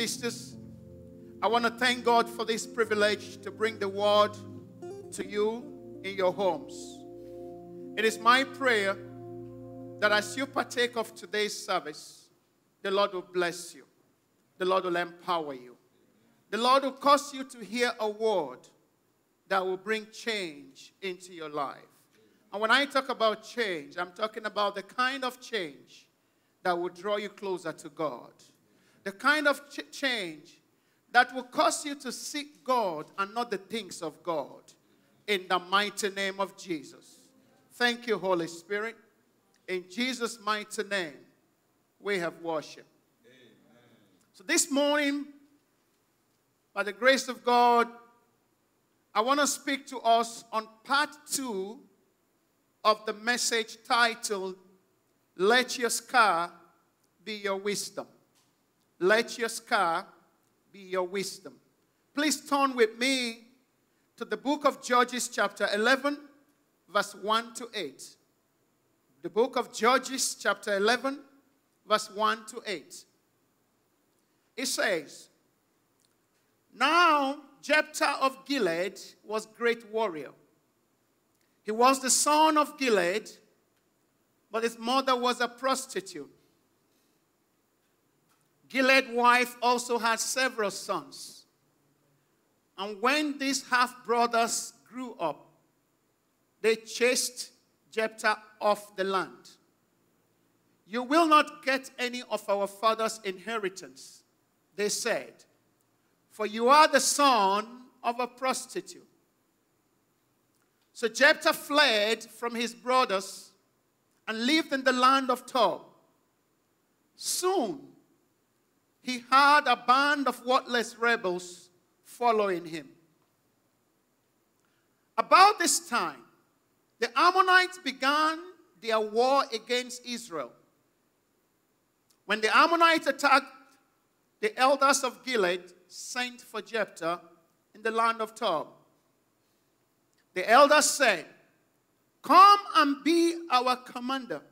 sisters, I want to thank God for this privilege to bring the word to you in your homes. It is my prayer that as you partake of today's service, the Lord will bless you, the Lord will empower you, the Lord will cause you to hear a word that will bring change into your life. And when I talk about change, I'm talking about the kind of change that will draw you closer to God. The kind of ch- change that will cause you to seek God and not the things of God. In the mighty name of Jesus. Thank you, Holy Spirit. In Jesus' mighty name, we have worship. Amen. So this morning, by the grace of God, I want to speak to us on part two of the message titled, Let Your Scar Be Your Wisdom. Let your scar be your wisdom. Please turn with me to the book of Judges, chapter 11, verse 1 to 8. The book of Judges, chapter 11, verse 1 to 8. It says, Now Jephthah of Gilead was great warrior. He was the son of Gilead, but his mother was a prostitute. Gilead's wife also had several sons. And when these half brothers grew up, they chased Jephthah off the land. You will not get any of our father's inheritance, they said, for you are the son of a prostitute. So Jephthah fled from his brothers and lived in the land of Tob. Soon, he had a band of worthless rebels following him. About this time, the Ammonites began their war against Israel. When the Ammonites attacked, the elders of Gilead sent for Jephthah in the land of Tob. The elders said, Come and be our commander.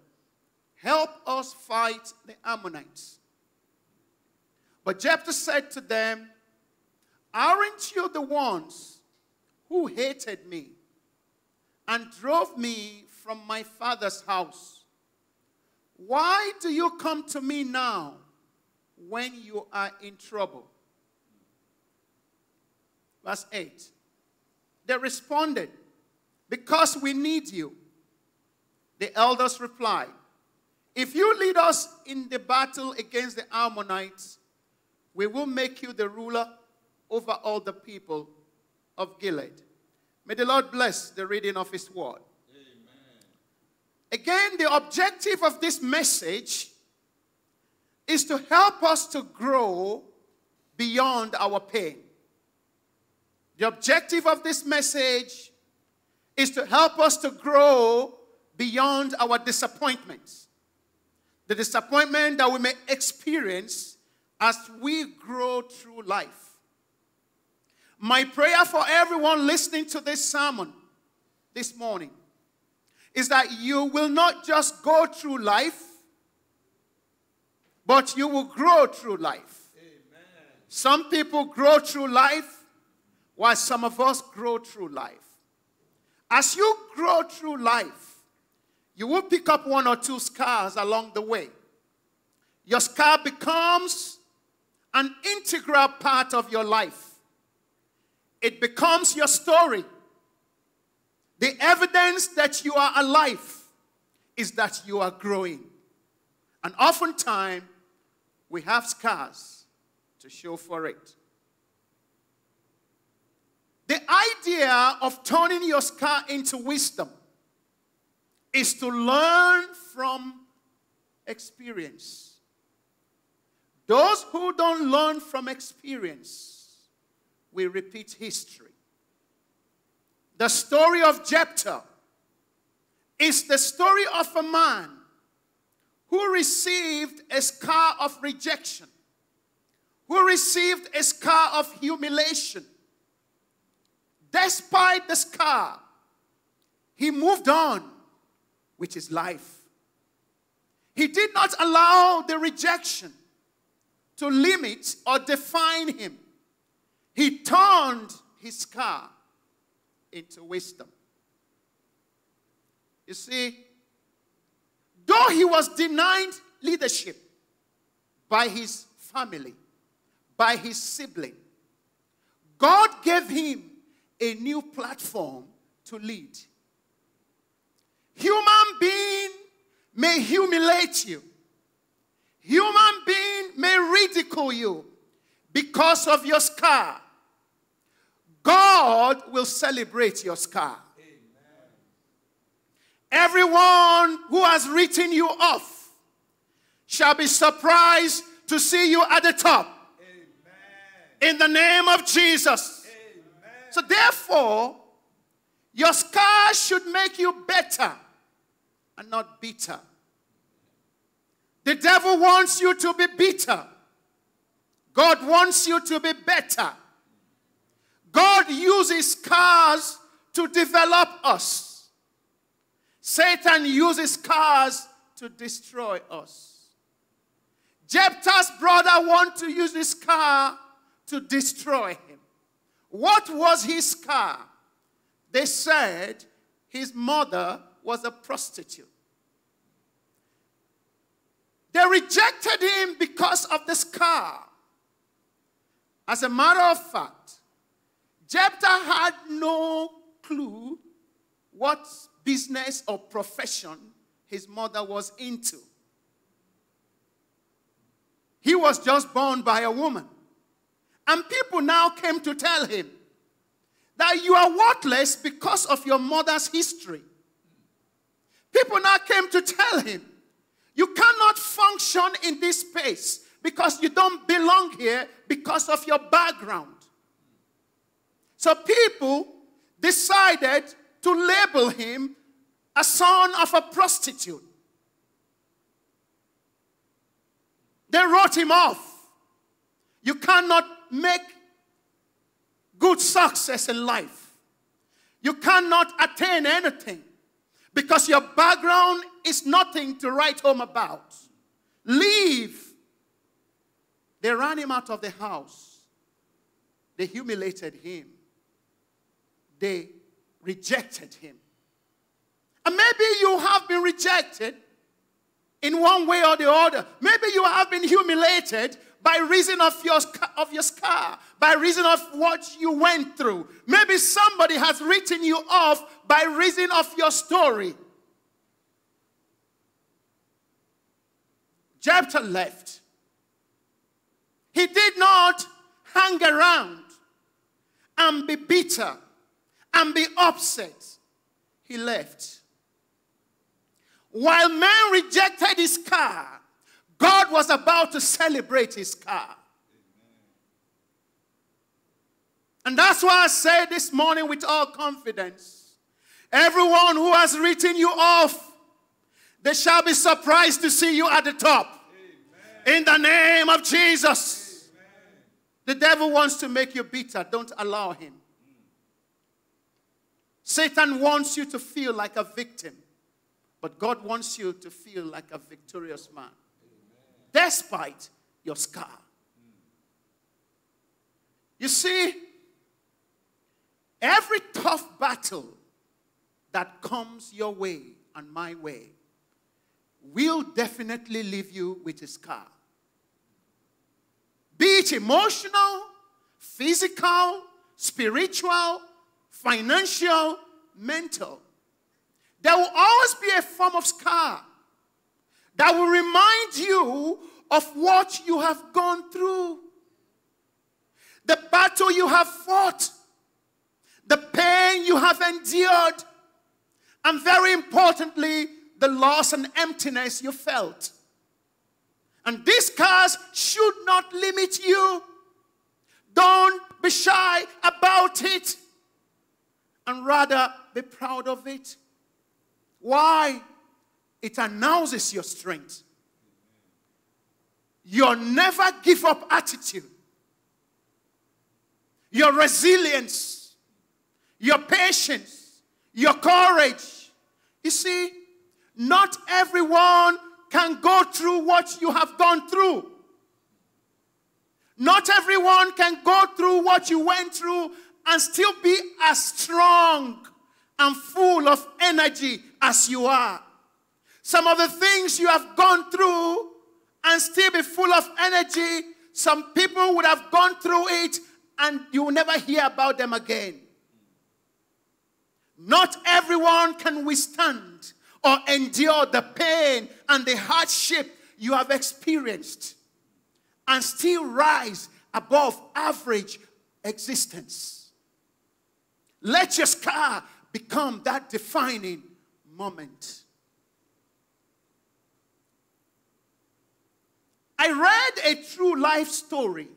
Help us fight the Ammonites. But Jephthah said to them, Aren't you the ones who hated me and drove me from my father's house? Why do you come to me now when you are in trouble? Verse 8. They responded, Because we need you. The elders replied, If you lead us in the battle against the Ammonites, we will make you the ruler over all the people of Gilead. May the Lord bless the reading of His word. Amen. Again, the objective of this message is to help us to grow beyond our pain. The objective of this message is to help us to grow beyond our disappointments. The disappointment that we may experience as we grow through life. My prayer for everyone listening to this sermon this morning is that you will not just go through life, but you will grow through life. Amen. Some people grow through life, while some of us grow through life. As you grow through life, you will pick up one or two scars along the way. Your scar becomes an integral part of your life. It becomes your story. The evidence that you are alive is that you are growing. And oftentimes, we have scars to show for it. The idea of turning your scar into wisdom is to learn from experience. Those who don't learn from experience will repeat history. The story of Jephthah is the story of a man who received a scar of rejection, who received a scar of humiliation. Despite the scar, he moved on with his life. He did not allow the rejection to limit or define him. He turned his scar into wisdom. You see, though he was denied leadership by his family, by his sibling, God gave him a new platform to lead. Human being may humiliate you. Human being may ridicule you because of your scar. God will celebrate your scar. Everyone who has written you off shall be surprised to see you at the top. Amen. In the name of Jesus. Amen. So, therefore, your scar should make you better and not bitter. The devil wants you to be bitter. God wants you to be better. God uses scars to develop us. Satan uses scars to destroy us. Jephthah's brother wanted to use his scar to destroy him. What was his scar? They said his mother was a prostitute. They rejected him because of the scar. As a matter of fact, Jephthah had no clue what business or profession his mother was into. He was just born by a woman. And people now came to tell him that you are worthless because of your mother's history. People now came to tell him, you cannot function in this space because you don't belong here because of your background. So people decided to label him a son of a prostitute. They wrote him off. You cannot make good success in life. You cannot attain anything because your background is nothing to write home about. Leave. They ran him out of the house. They humiliated him. They rejected him. And maybe you have been rejected in one way or the other. Maybe you have been humiliated by reason of your, of your scar, by reason of what you went through. Maybe somebody has written you off by reason of your story. Jephthah left. He did not hang around and be bitter and be upset. He left. While men rejected his car, God was about to celebrate his car. And that's why I say this morning with all confidence everyone who has written you off, they shall be surprised to see you at the top. Amen. In the name of Jesus. Amen. The devil wants to make you bitter. Don't allow him. Satan wants you to feel like a victim, but God wants you to feel like a victorious man, despite your scar. You see, every tough battle that comes your way and my way will definitely leave you with a scar. Be it emotional, physical, spiritual, financial, mental. There will always be a form of scar that will remind you of what you have gone through, the battle you have fought, the pain you have endured, and very importantly, the loss and emptiness you felt. And these scars should not limit you. Don't be shy about it and rather be proud of it. Why? It announces your strength. Your never give up attitude, your resilience, your patience, your courage. You see, not everyone can go through what you have gone through. Not everyone can go through what you went through and still be as strong and full of energy as you are. Some of the things you have gone through and still be full of energy, some people would have gone through it and you will never hear about them again. Not everyone can withstand or endure the pain and the hardship you have experienced and still rise above average existence. Let your scar become that defining moment. I read a true life story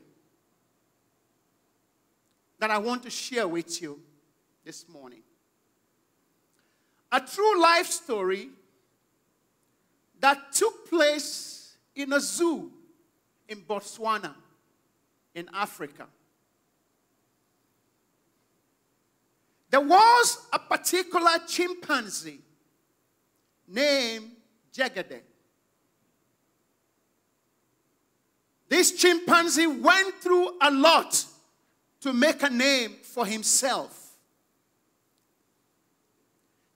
that I want to share with you this morning. A true life story that took place in a zoo in Botswana, in Africa. There was a particular chimpanzee named Jegede. This chimpanzee went through a lot to make a name for himself.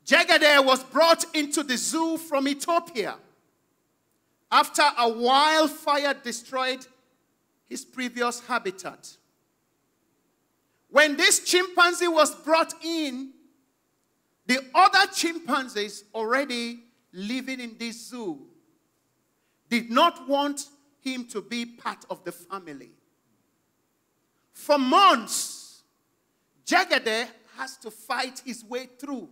Jegede was brought into the zoo from Ethiopia after a wildfire destroyed his previous habitat. When this chimpanzee was brought in, the other chimpanzees already living in this zoo did not want him to be part of the family. For months, Jegede has to fight his way through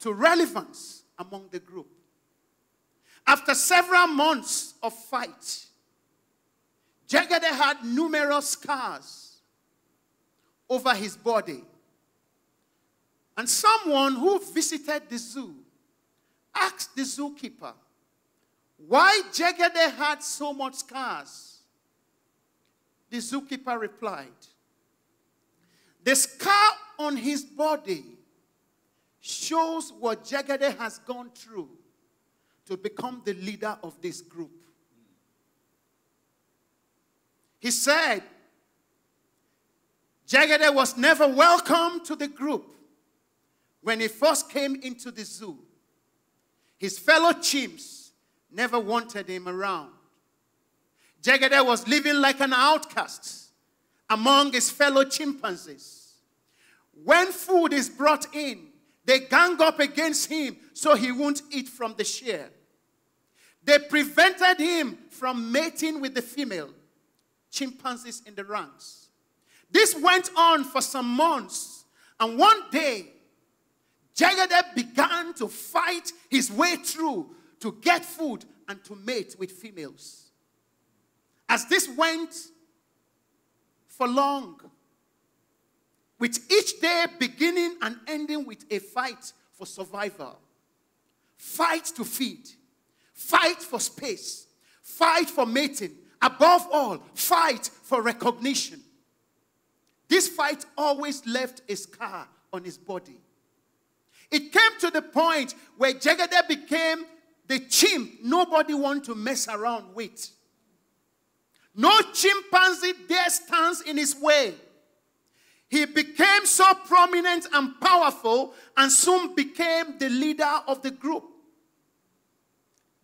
to relevance among the group. After several months of fight, Jegede had numerous scars over his body. And someone who visited the zoo asked the zookeeper why Jegede had so much scars. The zookeeper replied, The scar on his body shows what Jegede has gone through to become the leader of this group. He said, Jegede was never welcome to the group when he first came into the zoo. His fellow chimps never wanted him around. Jegede was living like an outcast among his fellow chimpanzees. When food is brought in, they gang up against him so he won't eat from the share. They prevented him from mating with the female chimpanzees in the ranks. This went on for some months, and one day, Jegede began to fight his way through to get food and to mate with females. As this went for long, with each day beginning and ending with a fight for survival, fight to feed, Fight for space. Fight for mating. Above all, fight for recognition. This fight always left a scar on his body. It came to the point where Jegede became the chimp nobody wanted to mess around with. No chimpanzee dare stands in his way. He became so prominent and powerful and soon became the leader of the group.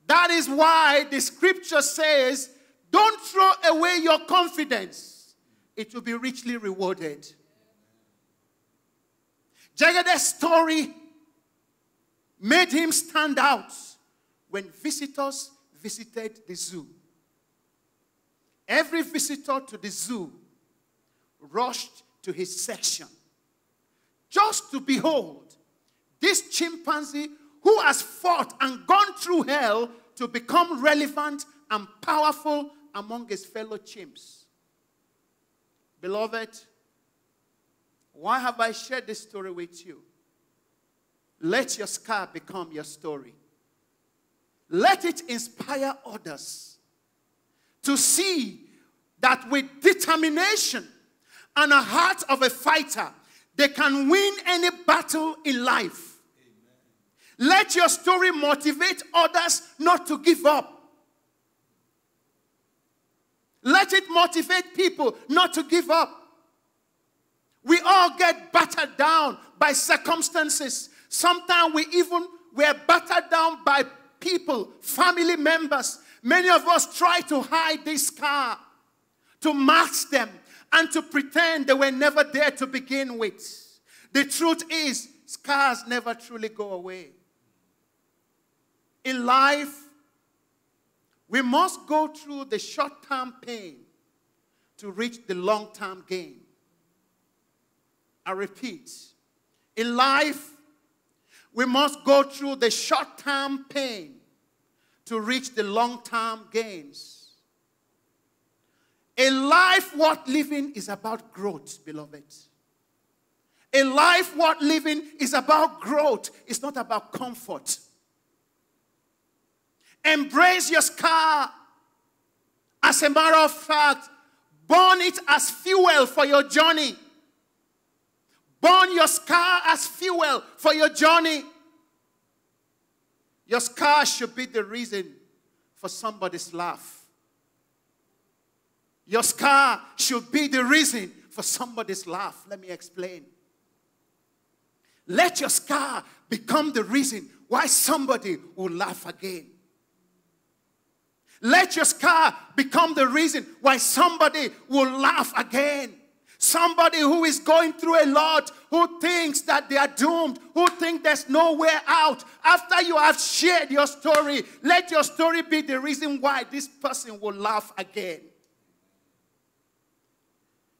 That is why the scripture says, don't throw away your confidence, it will be richly rewarded. Jegede's story made him stand out when visitors visited the zoo. Every visitor to the zoo rushed to his section just to behold this chimpanzee who has fought and gone through hell to become relevant and powerful among his fellow chimps. Beloved, why have I shared this story with you? Let your scar become your story. Let it inspire others to see that with determination and a heart of a fighter, they can win any battle in life. Let your story motivate others not to give up. Let it motivate people not to give up. We all get battered down by circumstances. Sometimes we even we're battered down by people, family members. Many of us try to hide this scar, to mask them, and to pretend they were never there to begin with. The truth is, scars never truly go away. In life, we must go through the short term pain to reach the long term gain. I repeat, in life, we must go through the short term pain to reach the long term gains. A life worth living is about growth, beloved. A life worth living is about growth, it's not about comfort. Embrace your scar. As a matter of fact, burn it as fuel for your journey. Burn your scar as fuel for your journey. Your scar should be the reason for somebody's laugh. Your scar should be the reason for somebody's laugh. Let me explain. Let your scar become the reason why somebody will laugh again. Let your scar become the reason why somebody will laugh again. Somebody who is going through a lot, who thinks that they are doomed, who think there's no way out. After you have shared your story, let your story be the reason why this person will laugh again.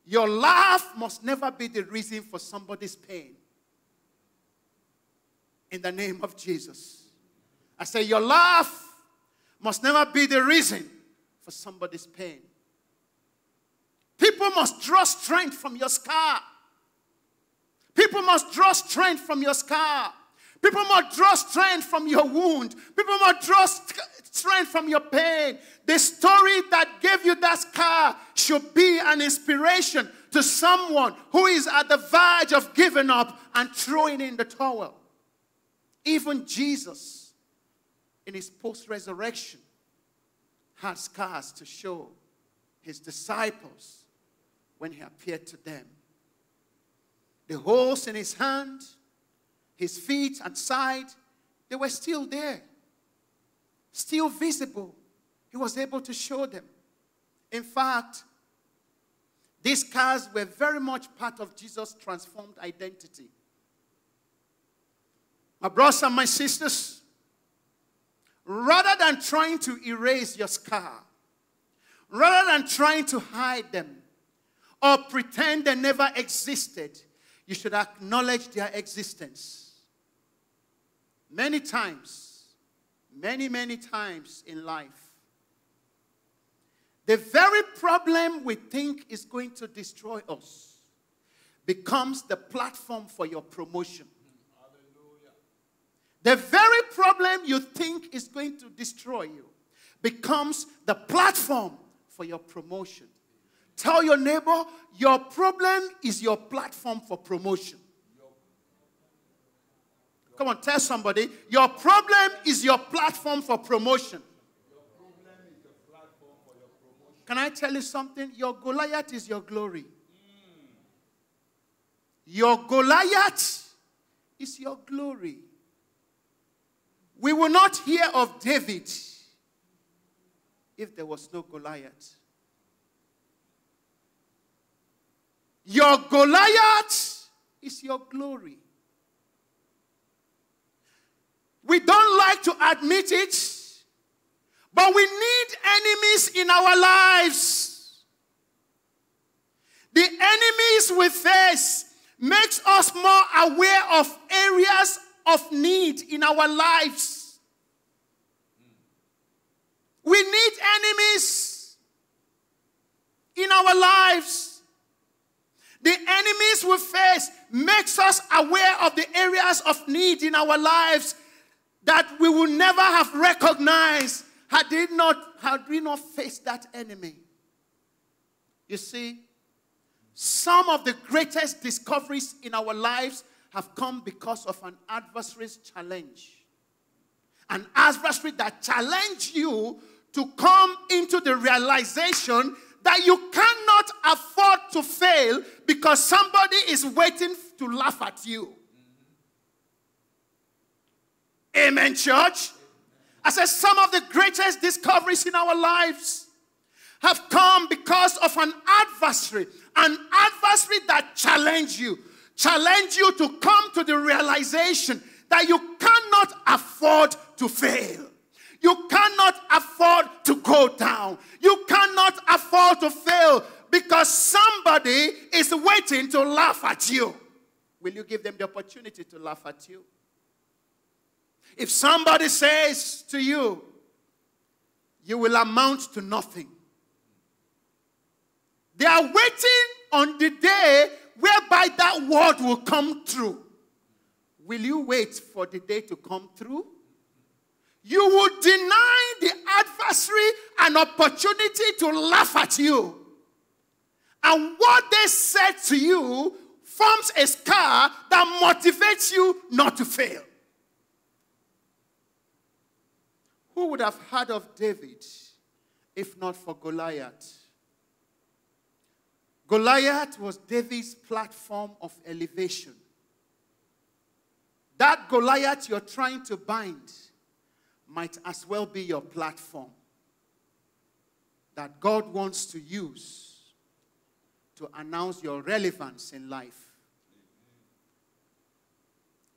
Your laugh must never be the reason for somebody's pain. In the name of Jesus. I say, Your laugh must never be the reason for somebody's pain. People must draw strength from your scar. People must draw strength from your scar. People must draw strength from your wound. People must draw st- strength from your pain. The story that gave you that scar should be an inspiration to someone who is at the verge of giving up and throwing in the towel. Even Jesus in his post resurrection had scars to show his disciples when he appeared to them. The holes in his hand, his feet and side, they were still there, still visible. He was able to show them. In fact, these scars were very much part of Jesus' transformed identity. My brothers and my sisters, rather than trying to erase your scar, rather than trying to hide them or pretend they never existed, you should acknowledge their existence. Many times, many, many times in life, the very problem we think is going to destroy us becomes the platform for your promotion. The very problem you think is going to destroy you becomes the platform for your promotion. Tell your neighbor, your problem is your platform for promotion. Come on, tell somebody, your problem is your platform for promotion. Can I tell you something? Your Goliath is your glory. Your Goliath is your glory. We will not hear of David if there was no Goliath. Your Goliath is your glory. We don't like to admit it, but we need enemies in our lives. The enemies we face makes us more aware of areas of need in our lives. We need enemies in our lives. The enemies we face makes us aware of the areas of need in our lives that we will never have recognized had not had we not faced that enemy. You see, some of the greatest discoveries in our lives have come because of an adversary's challenge. An adversary that challenged you to come into the realization that you cannot afford to fail because somebody is waiting to laugh at you. Amen, church. I said some of the greatest discoveries in our lives have come because of an adversary, an adversary that challenged you, challenge you to come to the realization that you cannot afford to fail. You cannot afford to go down. You cannot afford to fail because somebody is waiting to laugh at you. Will you give them the opportunity to laugh at you? If somebody says to you, you will amount to nothing, they are waiting on the day whereby that word will come true. Will you wait for the day to come through? You will deny the adversary an opportunity to laugh at you. And what they said to you forms a scar that motivates you not to fail. Who would have heard of David if not for Goliath? Goliath was David's platform of elevation. That Goliath you're trying to bind might as well be your platform that God wants to use to announce your relevance in life.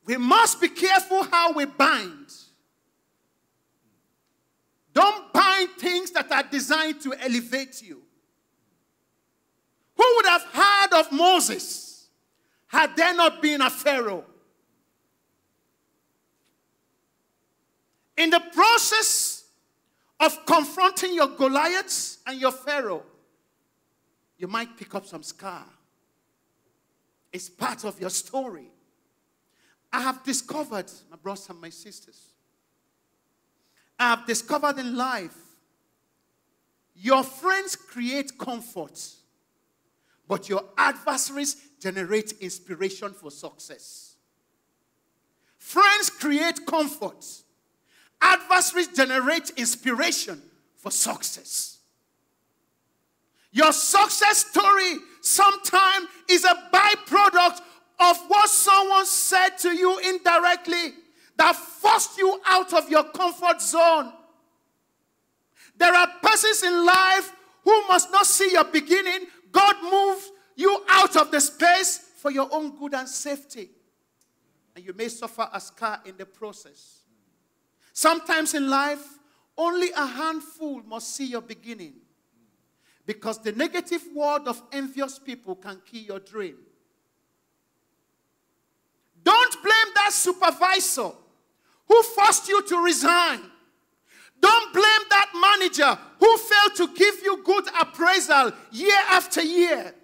We must be careful how we bind. Don't bind things that are designed to elevate you. Who would have heard of Moses had there not been a Pharaoh? In the process of confronting your Goliaths and your Pharaoh, you might pick up some scar. It's part of your story. I have discovered, my brothers and my sisters, I have discovered in life, your friends create comfort, but your adversaries generate inspiration for success. Friends create comfort, Adversaries generate inspiration for success. Your success story sometimes is a byproduct of what someone said to you indirectly that forced you out of your comfort zone. There are persons in life who must not see your beginning. God moves you out of the space for your own good and safety. And you may suffer a scar in the process. Sometimes in life, only a handful must see your beginning. Because the negative word of envious people can kill your dream. Don't blame that supervisor who forced you to resign. Don't blame that manager who failed to give you good appraisal year after year.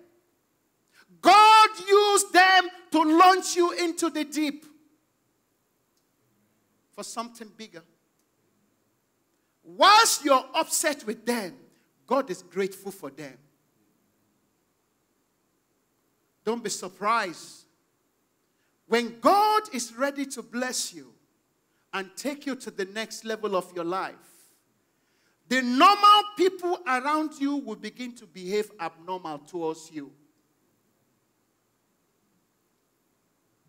God used them to launch you into the deep for something bigger. Whilst you're upset with them, God is grateful for them. Don't be surprised. When God is ready to bless you and take you to the next level of your life, the normal people around you will begin to behave abnormal towards you.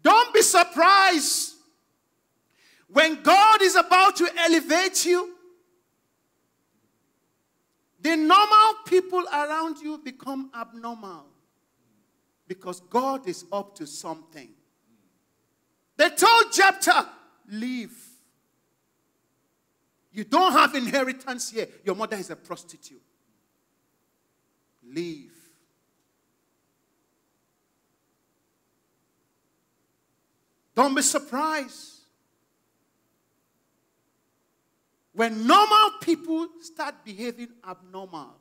Don't be surprised when God is about to elevate you, the normal people around you become abnormal because God is up to something. They told Jephthah, leave. You don't have inheritance here. Your mother is a prostitute. Leave. Don't be surprised When normal people start behaving abnormal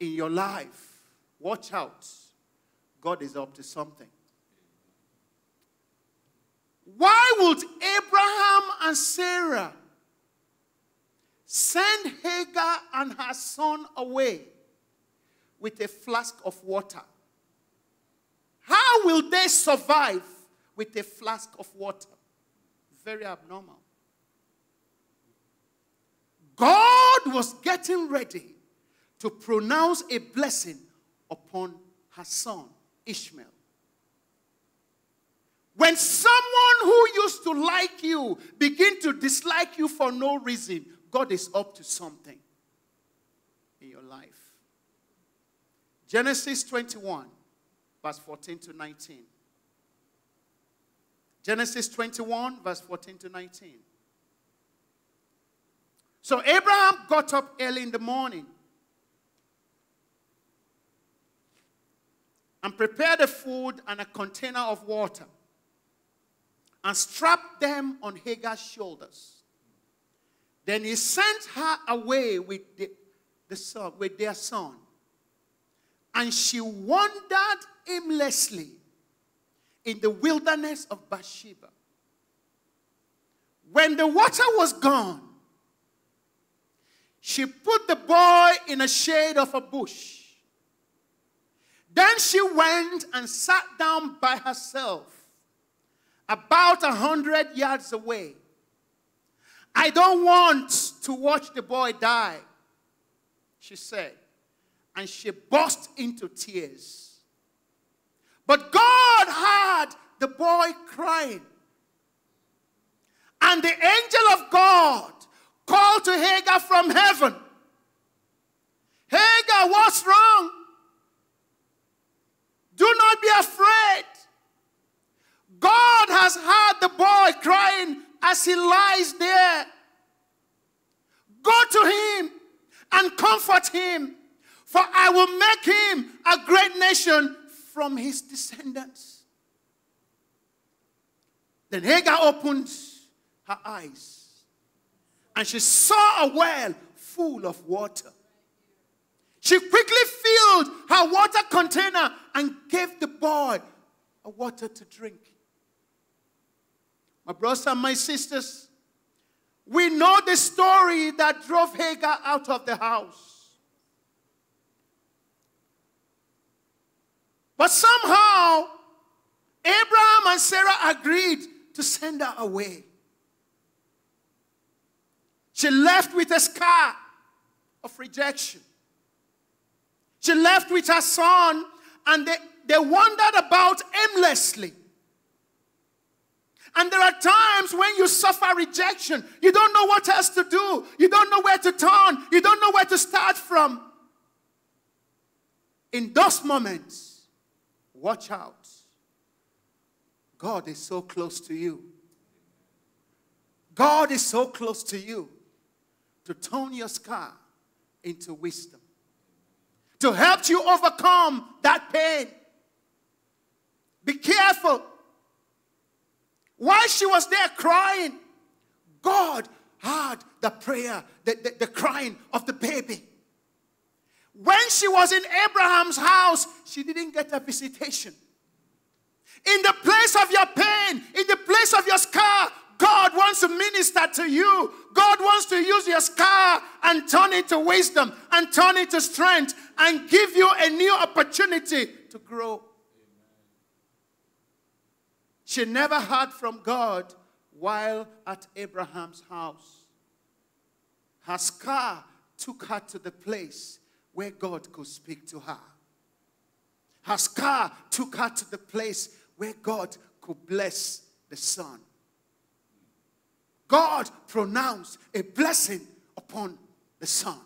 in your life, watch out. God is up to something. Why would Abraham and Sarah send Hagar and her son away with a flask of water? How will they survive with a flask of water? Very abnormal. God was getting ready to pronounce a blessing upon her son, Ishmael. When someone who used to like you begin to dislike you for no reason, God is up to something in your life. Genesis 21, verse 14 to 19. Genesis 21, verse 14 to 19. So Abraham got up early in the morning and prepared a food and a container of water and strapped them on Hagar's shoulders. Then he sent her away with, the, the son, with their son. And she wandered aimlessly in the wilderness of Beersheba. When the water was gone, she put the boy in a shade of a bush. Then she went and sat down by herself, about a hundred yards away. I don't want to watch the boy die, she said. And she burst into tears. But God heard the boy crying. And the angel of God called to Hagar from heaven Hagar, what's wrong? Do not be afraid. God has heard the boy crying as he lies there. Go to him and comfort him, for I will make him a great nation from his descendants. Then Hagar opened her eyes and she saw a well full of water. She quickly filled her water container and gave the boy a water to drink. My brothers and my sisters, we know the story that drove Hagar out of the house. But somehow, Abraham and Sarah agreed to send her away. She left with a scar of rejection. She left with her son, and they, they wandered about aimlessly. And there are times when you suffer rejection, you don't know what else to do, you don't know where to turn, you don't know where to start from. In those moments, Watch out. God is so close to you. God is so close to you to turn your scar into wisdom, to help you overcome that pain. Be careful. While she was there crying, God heard the prayer, the, the, the crying of the baby. When she was in Abraham's house, she didn't get a visitation. In the place of your pain, in the place of your scar, God wants to minister to you. God wants to use your scar and turn it to wisdom and turn it to strength and give you a new opportunity to grow. She never heard from God while at Abraham's house. Her scar took her to the place where God could speak to her. Her scar took her to the place where God could bless the son. God pronounced a blessing upon the son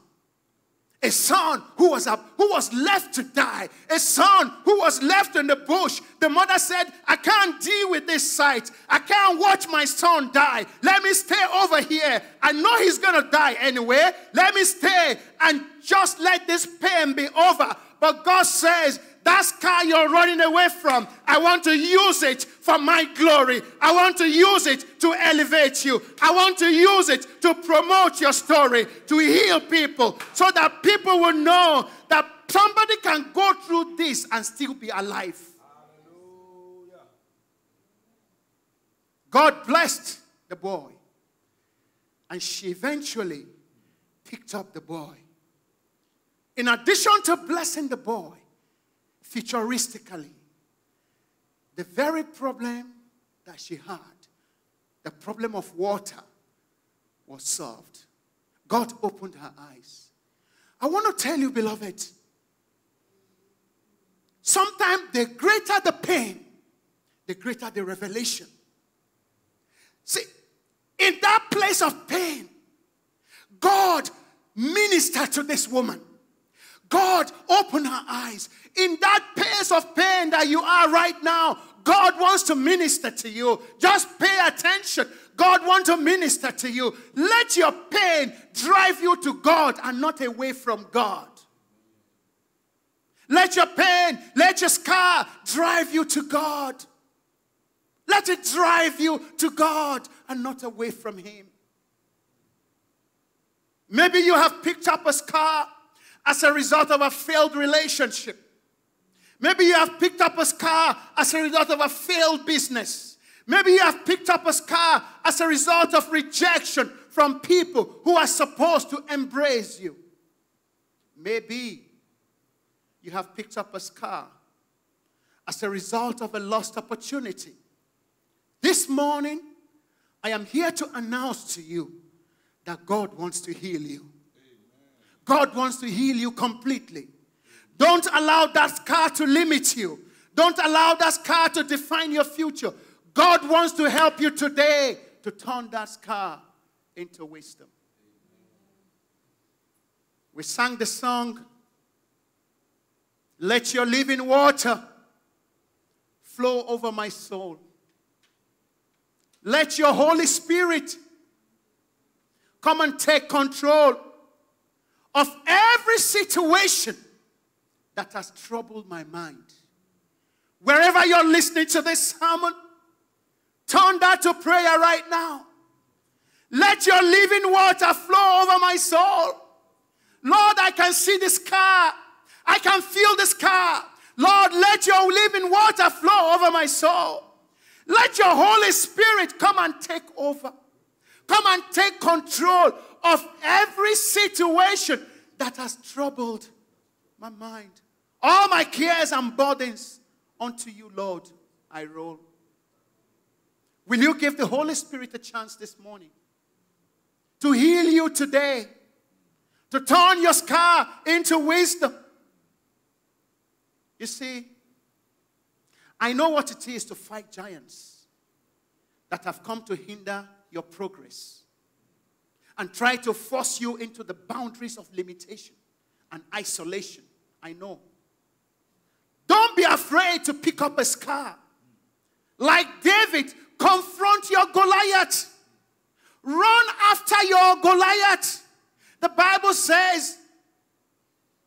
a son who was up, who was left to die, a son who was left in the bush. The mother said, I can't deal with this sight. I can't watch my son die. Let me stay over here. I know he's gonna die anyway. Let me stay and just let this pain be over. But God says, that scar you're running away from, I want to use it for my glory. I want to use it to elevate you. I want to use it to promote your story, to heal people, so that people will know that somebody can go through this and still be alive. Hallelujah. God blessed the boy, and she eventually picked up the boy. In addition to blessing the boy, futuristically. The very problem that she had, the problem of water, was solved. God opened her eyes. I want to tell you, beloved, sometimes the greater the pain, the greater the revelation. See, in that place of pain, God ministered to this woman. God open her eyes. In that place of pain that you are right now, God wants to minister to you. Just pay attention. God wants to minister to you. Let your pain drive you to God and not away from God. Let your pain, let your scar drive you to God. Let it drive you to God and not away from Him. Maybe you have picked up a scar as a result of a failed relationship. Maybe you have picked up a scar as a result of a failed business. Maybe you have picked up a scar as a result of rejection from people who are supposed to embrace you. Maybe you have picked up a scar as a result of a lost opportunity. This morning, I am here to announce to you that God wants to heal you. God wants to heal you completely. Don't allow that scar to limit you. Don't allow that scar to define your future. God wants to help you today to turn that scar into wisdom. We sang the song, Let your living water flow over my soul. Let your Holy Spirit come and take control of every situation that has troubled my mind. Wherever you're listening to this sermon, turn that to prayer right now. Let your living water flow over my soul. Lord, I can see this car. I can feel this car. Lord, let your living water flow over my soul. Let your Holy Spirit come and take over. Come and take control of every situation that has troubled my mind. All my cares and burdens unto you, Lord, I roll. Will you give the Holy Spirit a chance this morning to heal you today, to turn your scar into wisdom? You see, I know what it is to fight giants that have come to hinder your progress and try to force you into the boundaries of limitation and isolation. I know. Don't be afraid to pick up a scar. Like David, confront your Goliath. Run after your Goliath. The Bible says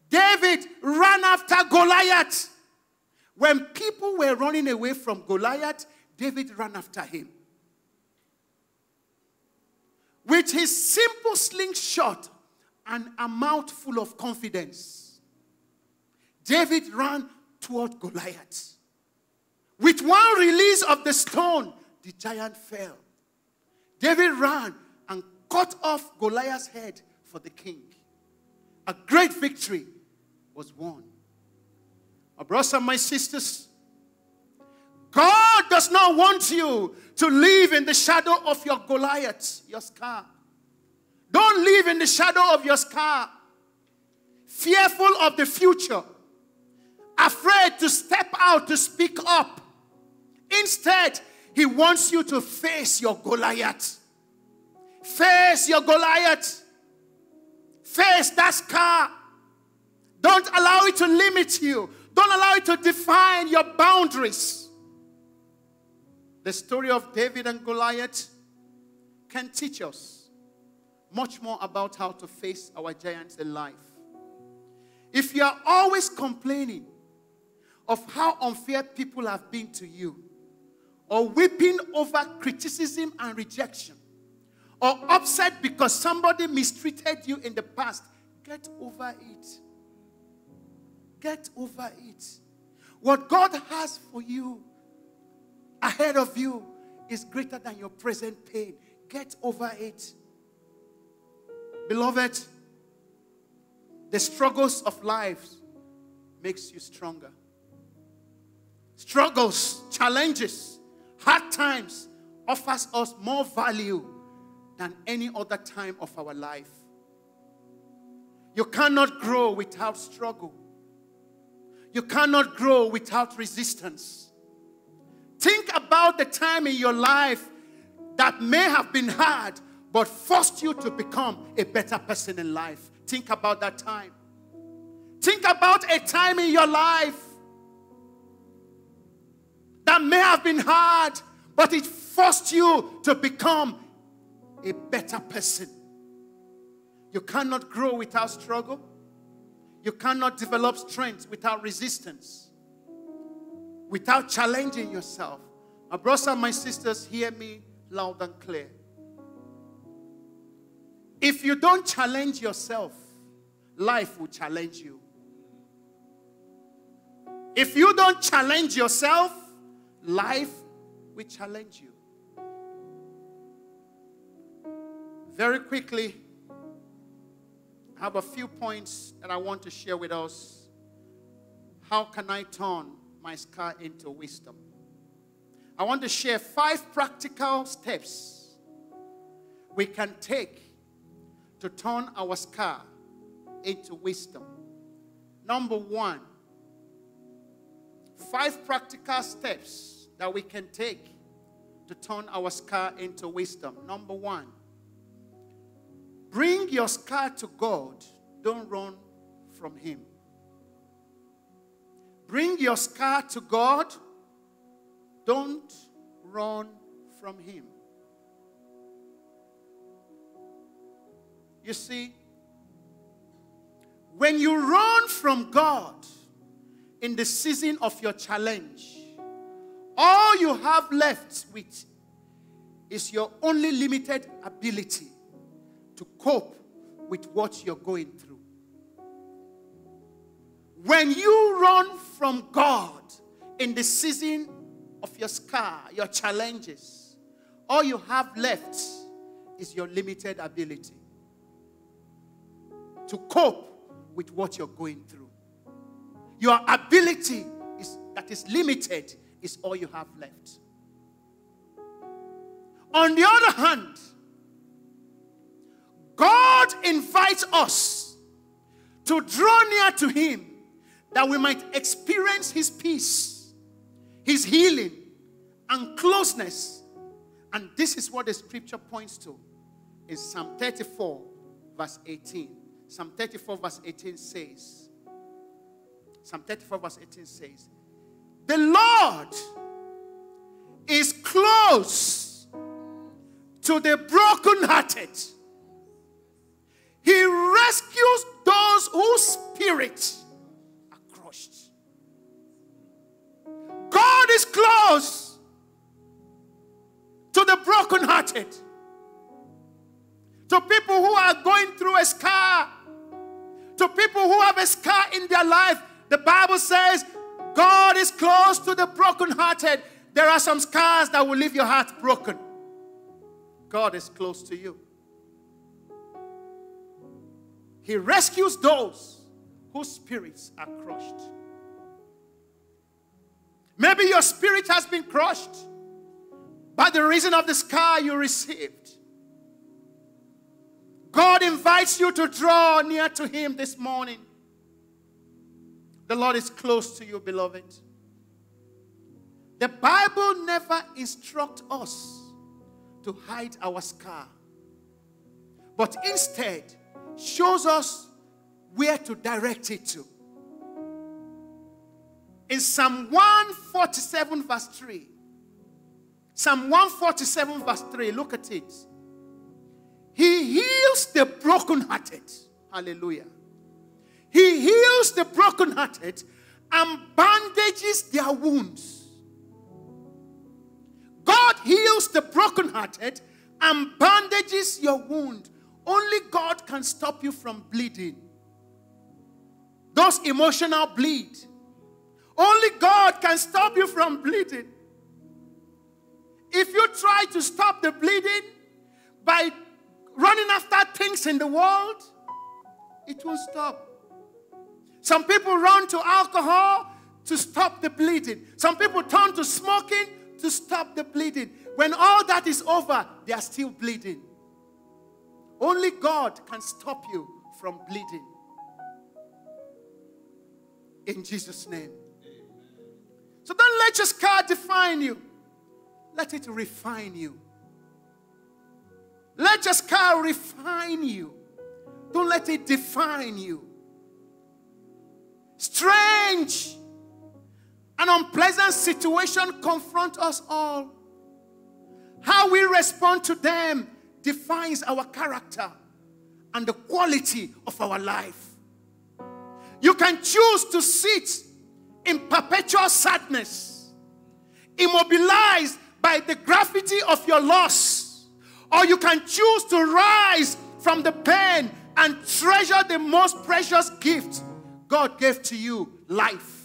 David ran after Goliath. When people were running away from Goliath, David ran after him. With his simple slingshot and a mouthful of confidence, David ran toward Goliath. With one release of the stone, the giant fell. David ran and cut off Goliath's head for the king. A great victory was won. My brothers and my sisters, God does not want you to live in the shadow of your Goliath, your scar. Don't live in the shadow of your scar, fearful of the future afraid to step out to speak up. Instead, he wants you to face your Goliath. Face your Goliath. Face that scar. Don't allow it to limit you. Don't allow it to define your boundaries. The story of David and Goliath can teach us much more about how to face our giants in life. If you are always complaining, of how unfair people have been to you, or weeping over criticism and rejection, or upset because somebody mistreated you in the past, get over it. Get over it. What God has for you ahead of you is greater than your present pain. Get over it. Beloved, the struggles of life makes you stronger struggles, challenges, hard times offers us more value than any other time of our life. You cannot grow without struggle. You cannot grow without resistance. Think about the time in your life that may have been hard, but forced you to become a better person in life. Think about that time. Think about a time in your life that may have been hard, but it forced you to become a better person. You cannot grow without struggle. You cannot develop strength without resistance, without challenging yourself. My brothers and my sisters, hear me loud and clear. If you don't challenge yourself, life will challenge you. If you don't challenge yourself, life will challenge you. Very quickly, I have a few points that I want to share with us. How can I turn my scar into wisdom? I want to share five practical steps we can take to turn our scar into wisdom. Number one, five practical steps that we can take to turn our scar into wisdom. Number one, bring your scar to God, don't run from Him. Bring your scar to God, don't run from Him. You see, when you run from God in the season of your challenge, all you have left with is your only limited ability to cope with what you're going through. When you run from God in the season of your scar, your challenges, all you have left is your limited ability to cope with what you're going through. Your ability is, that is limited is all you have left. On the other hand, God invites us to draw near to Him that we might experience His peace, His healing, and closeness. And this is what the scripture points to in Psalm 34, verse 18. Psalm 34, verse 18 says, Psalm 34, verse 18 says, The Lord is close to the brokenhearted. He rescues those whose spirits is close to the brokenhearted. To people who are going through a scar to people who have a scar in their life. The Bible says God is close to the brokenhearted. There are some scars that will leave your heart broken. God is close to you. He rescues those whose spirits are crushed. Maybe your spirit has been crushed by the reason of the scar you received. God invites you to draw near to Him this morning. The Lord is close to you, beloved. The Bible never instructs us to hide our scar, but instead shows us where to direct it to. In Psalm 147, verse 3, Psalm 147, verse 3, look at it. He heals the brokenhearted. Hallelujah. He heals the brokenhearted and bandages their wounds. God heals the brokenhearted and bandages your wound. Only God can stop you from bleeding. Those emotional bleed. Only God can stop you from bleeding. If you try to stop the bleeding by running after things in the world, it will stop. Some people run to alcohol to stop the bleeding. Some people turn to smoking to stop the bleeding. When all that is over, they are still bleeding. Only God can stop you from bleeding. in Jesus' name. So don't let your scar define you, let it refine you. Let your scar refine you. Don't let it define you. Strange and unpleasant situation confront us all. How we respond to them defines our character and the quality of our life. You can choose to sit in perpetual sadness, immobilized by the gravity of your loss, or you can choose to rise from the pain and treasure the most precious gift God gave to you life.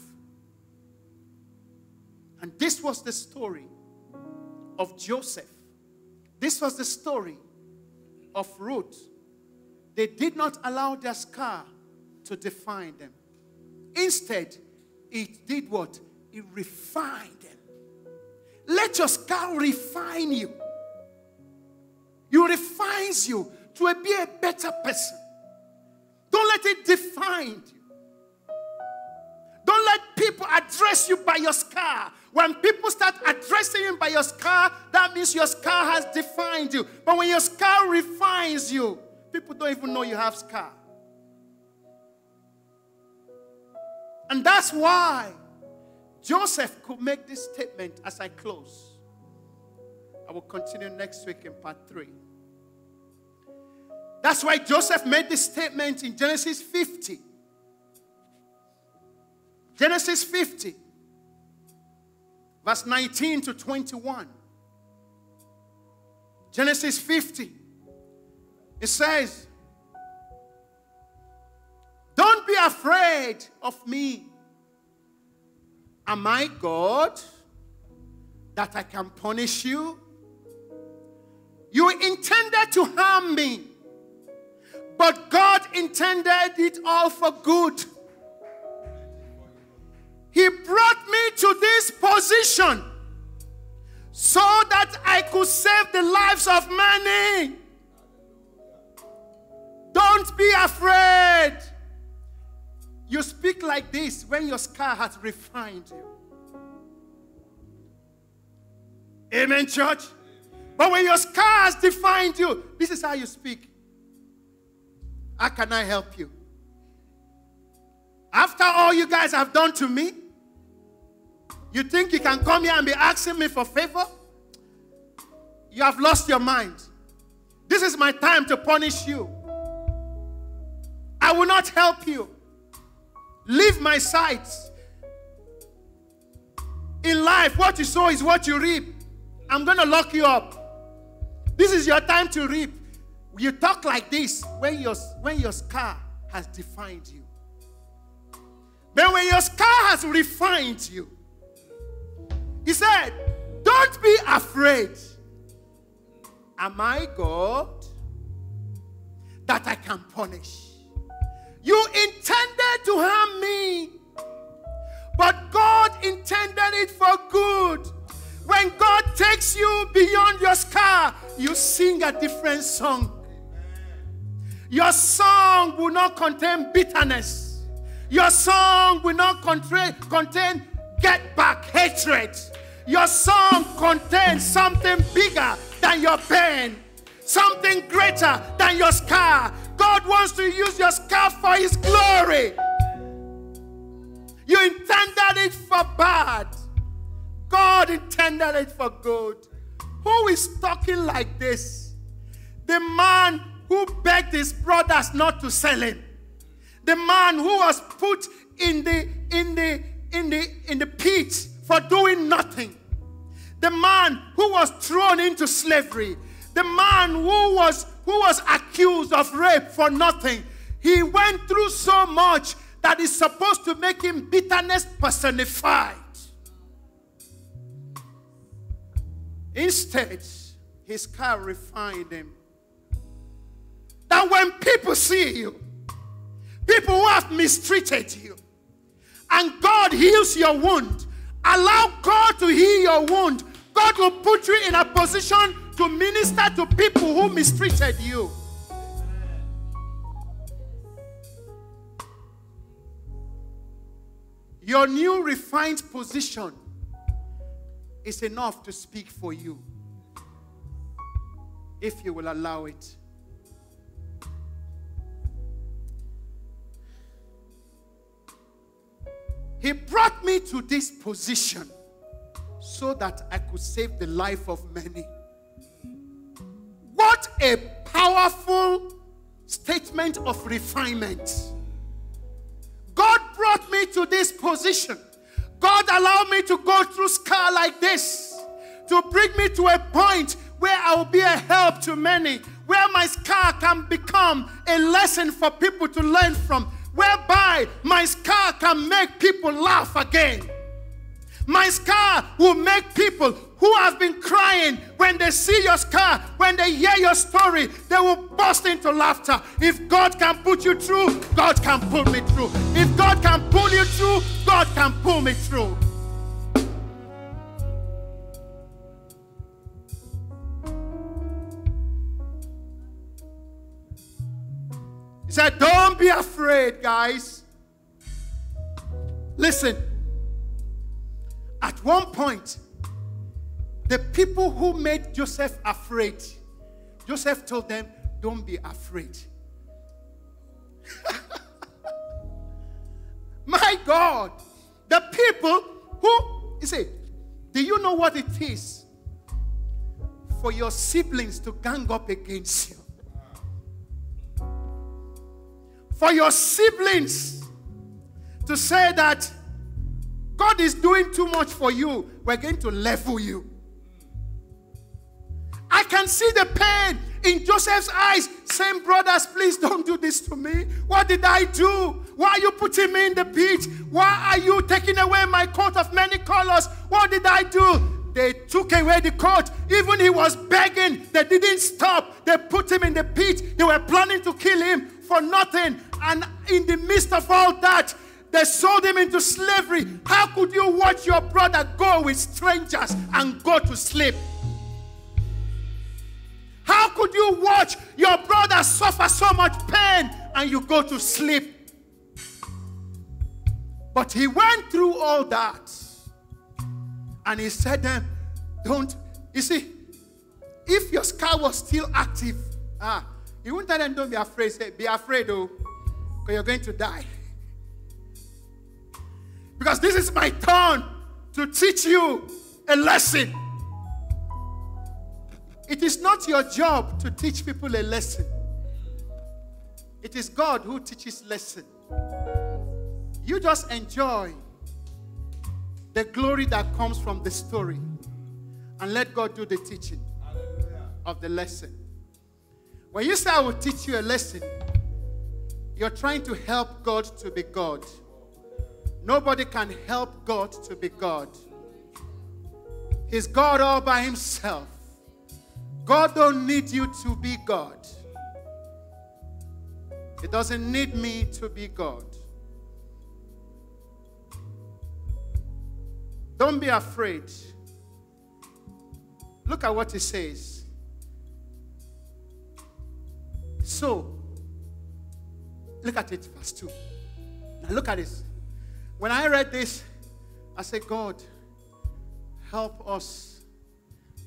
And this was the story of Joseph. This was the story of Ruth. They did not allow their scar to define them. Instead, it did what? It refined them. Let your scar refine you. You refines you to be a better person. Don't let it define you. Don't let people address you by your scar. When people start addressing you by your scar, that means your scar has defined you. But when your scar refines you, people don't even know you have scar. And that's why Joseph could make this statement as I close. I will continue next week in part three. That's why Joseph made this statement in Genesis 50. Genesis 50, verse 19 to 21. Genesis 50. It says, don't be afraid of me. Am I God that I can punish you? You intended to harm me, but God intended it all for good. He brought me to this position so that I could save the lives of many. Don't be afraid. You speak like this when your scar has refined you. Amen, church? But when your scar has defined you, this is how you speak. How can I help you? After all you guys have done to me, you think you can come here and be asking me for favor? You have lost your mind. This is my time to punish you. I will not help you. Leave my sight. In life, what you sow is what you reap. I'm going to lock you up. This is your time to reap. You talk like this when your, when your scar has defined you. But when your scar has refined you, he said, Don't be afraid. Am I God that I can punish? You intended to harm me, but God intended it for good. When God takes you beyond your scar, you sing a different song. Your song will not contain bitterness. Your song will not contain, contain get back hatred. Your song contains something bigger than your pain, something greater than your scar, God wants to use your scarf for His glory. You intended it for bad, God intended it for good. Who is talking like this? The man who begged his brothers not to sell him. The man who was put in the in the in the in the pit for doing nothing. The man who was thrown into slavery. The man who was who was accused of rape for nothing. He went through so much that is supposed to make him bitterness personified. Instead, his car refined him. That when people see you, people who have mistreated you, and God heals your wound, allow God to heal your wound. God will put you in a position to minister to people who mistreated you. Your new refined position is enough to speak for you if you will allow it. He brought me to this position so that I could save the life of many. What a powerful statement of refinement. God brought me to this position. God allowed me to go through scar like this to bring me to a point where I will be a help to many, where my scar can become a lesson for people to learn from, whereby my scar can make people laugh again. My scar will make people who have been crying when they see your scar, when they hear your story, they will burst into laughter. If God can put you through, God can pull me through. If God can pull you through, God can pull me through. He said, Don't be afraid, guys. Listen, at one point, the people who made Joseph afraid, Joseph told them, Don't be afraid. My God, the people who, you see, do you know what it is for your siblings to gang up against you? for your siblings to say that God is doing too much for you, we're going to level you. I can see the pain in Joseph's eyes, saying, Brothers, please don't do this to me. What did I do? Why are you putting me in the pit? Why are you taking away my coat of many colors? What did I do? They took away the coat. Even he was begging. They didn't stop. They put him in the pit. They were planning to kill him for nothing. And in the midst of all that, they sold him into slavery. How could you watch your brother go with strangers and go to sleep? How could you watch your brother suffer so much pain and you go to sleep? But he went through all that. And he said them, don't, you see, if your scar was still active, ah, he wouldn't tell them, don't be afraid. Say, be afraid, oh, because you're going to die. Because this is my turn to teach you a lesson. It is not your job to teach people a lesson. It is God who teaches lesson. You just enjoy the glory that comes from the story and let God do the teaching Hallelujah. of the lesson. When you say, I will teach you a lesson, you're trying to help God to be God. Nobody can help God to be God. He's God all by himself. God don't need you to be God. He doesn't need me to be God. Don't be afraid. Look at what he says. So, look at it, verse 2. Now, look at this. When I read this, I said, God, help us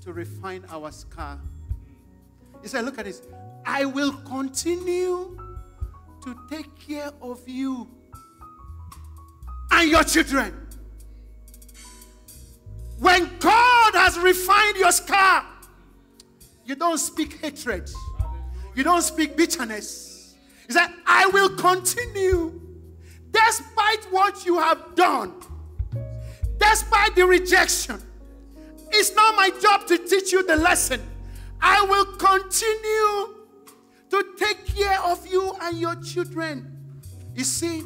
to refine our scar. He said, Look at this. I will continue to take care of you and your children. When God has refined your scar, you don't speak hatred. You don't speak bitterness. He said, I will continue despite what you have done, despite the rejection. It's not my job to teach you the lesson. I will continue to take care of you and your children. You see,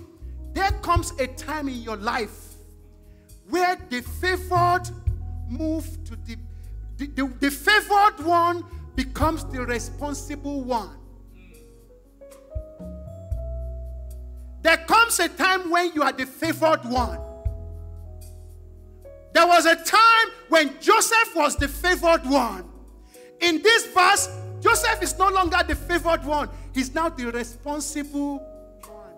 there comes a time in your life where the favored move to the, the, the, the favored one becomes the responsible one. There comes a time when you are the favored one. There was a time when Joseph was the favored one. In this verse, Joseph is no longer the favored one, he's now the responsible one.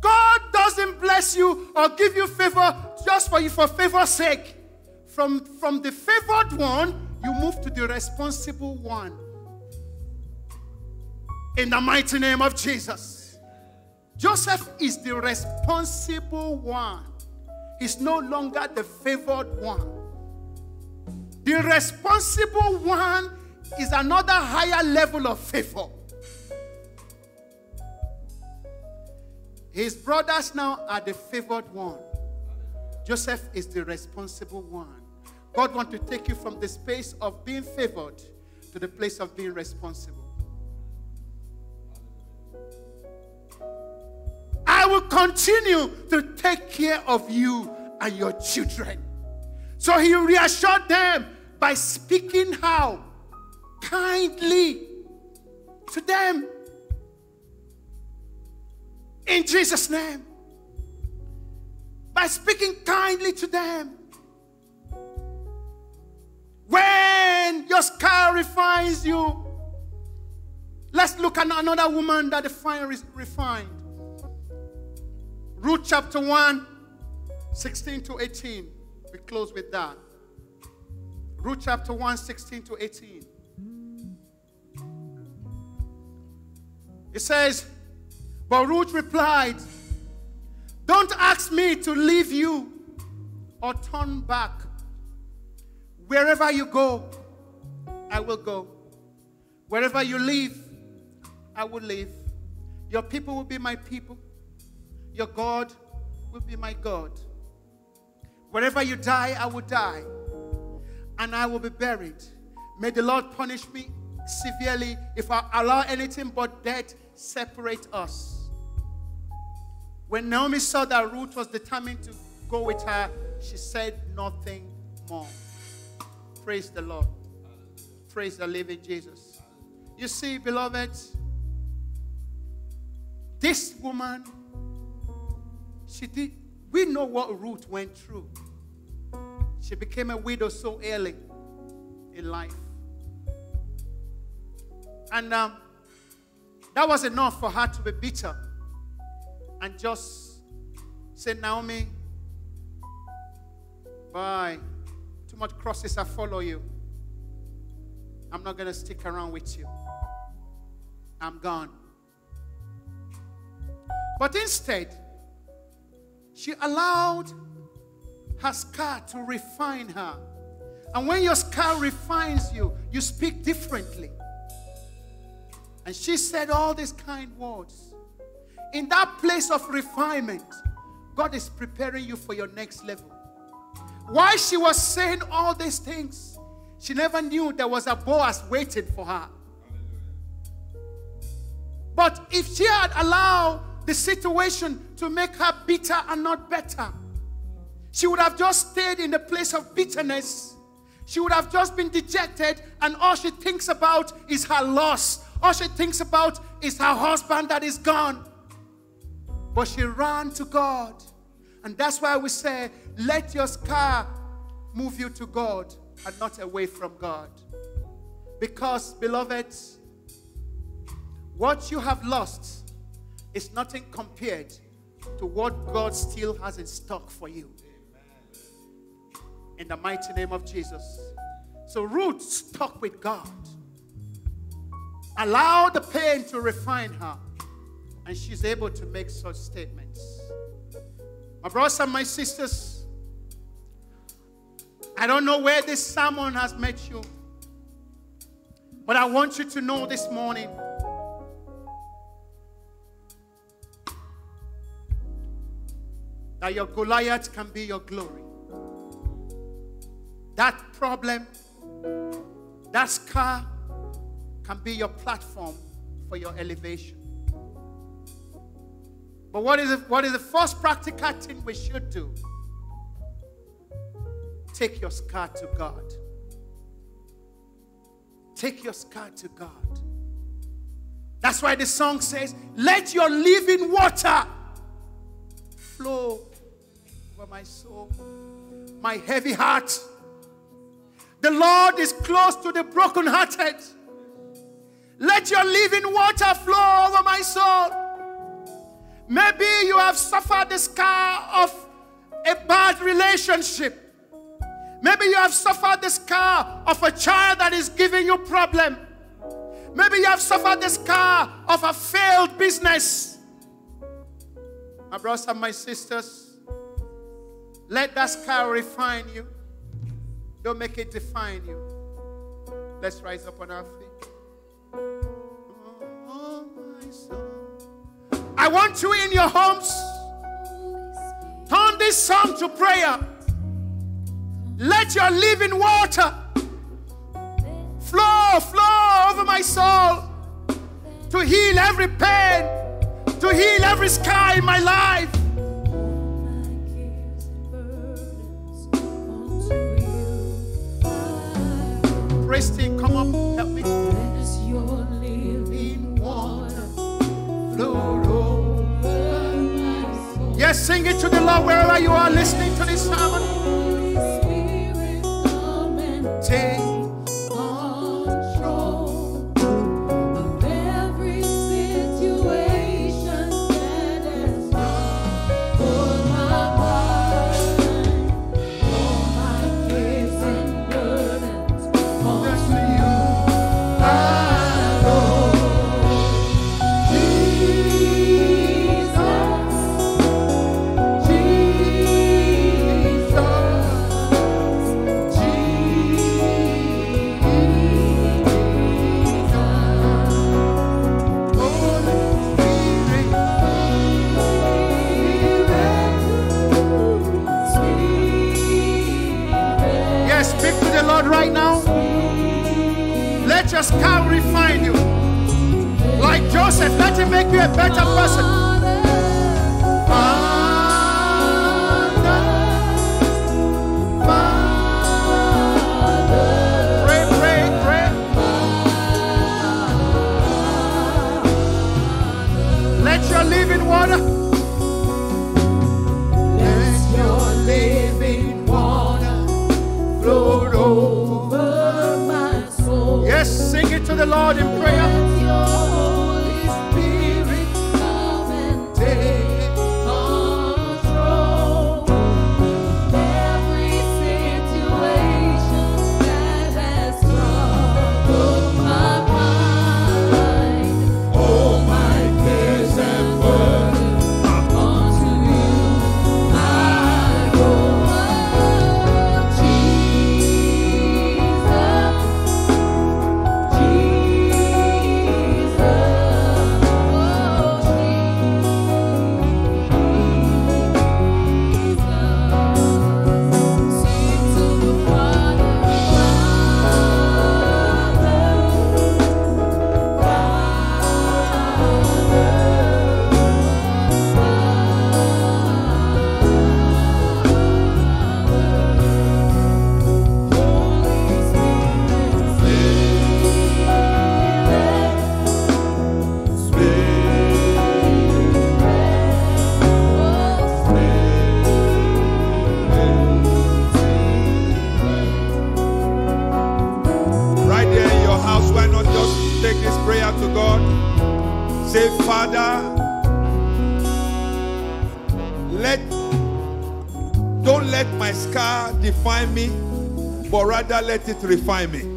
God doesn't bless you or give you favor just for you for favor's sake. From, from the favored one, you move to the responsible one. In the mighty name of Jesus. Joseph is the responsible one. He's no longer the favored one. The responsible one is another higher level of favor. His brothers now are the favored one. Joseph is the responsible one. God wants to take you from the space of being favored to the place of being responsible. Will continue to take care of you and your children. So he reassured them by speaking how? Kindly to them. In Jesus' name. By speaking kindly to them. When your scar refines you, let's look at another woman that the fire is refined. Ruth chapter 1, 16 to 18. We close with that. Ruth chapter 1, 16 to 18. It says, But Ruth replied, Don't ask me to leave you or turn back. Wherever you go, I will go. Wherever you live, I will live. Your people will be my people. Your God will be my God. Wherever you die, I will die, and I will be buried. May the Lord punish me severely if I allow anything but death separate us. When Naomi saw that Ruth was determined to go with her, she said nothing more. Praise the Lord. Praise the living Jesus. You see, beloved, this woman, she did we know what Ruth went through. She became a widow so early in life. And um, that was enough for her to be bitter and just say, Naomi, bye. Too much crosses I follow you. I'm not going to stick around with you. I'm gone. But instead, she allowed her scar to refine her. And when your scar refines you, you speak differently. And she said all these kind words. In that place of refinement, God is preparing you for your next level. While she was saying all these things, she never knew there was a Boaz waiting for her. But if she had allowed the situation to make her bitter and not better. She would have just stayed in the place of bitterness. She would have just been dejected, and all she thinks about is her loss. All she thinks about is her husband that is gone. But she ran to God. And that's why we say, let your scar move you to God and not away from God. Because, beloved, what you have lost is nothing compared to what God still has in stock for you. In the mighty name of Jesus. So Ruth stuck with God. Allow the pain to refine her. And she's able to make such statements. My brothers and my sisters, I don't know where this sermon has met you. But I want you to know this morning that your Goliath can be your glory. That problem, that scar can be your platform for your elevation. But what is, the, what is the first practical thing we should do? Take your scar to God. Take your scar to God. That's why the song says, Let your living water flow over my soul, my heavy heart. The Lord is close to the brokenhearted. Let your living water flow over my soul. Maybe you have suffered the scar of a bad relationship. Maybe you have suffered the scar of a child that is giving you problem. Maybe you have suffered the scar of a failed business. My brothers and my sisters, let that scar refine you. Don't make it define you. Let's rise up on our feet. Oh, I want you in your homes. Turn this song to prayer. Let your living water flow, flow over my soul to heal every pain, to heal every scar in my life. Team, come up, help me. Yes, sing it to the Lord wherever you are listening to this sermon. Just come refine you. Like Joseph, let him make you a better person. Let it refine me.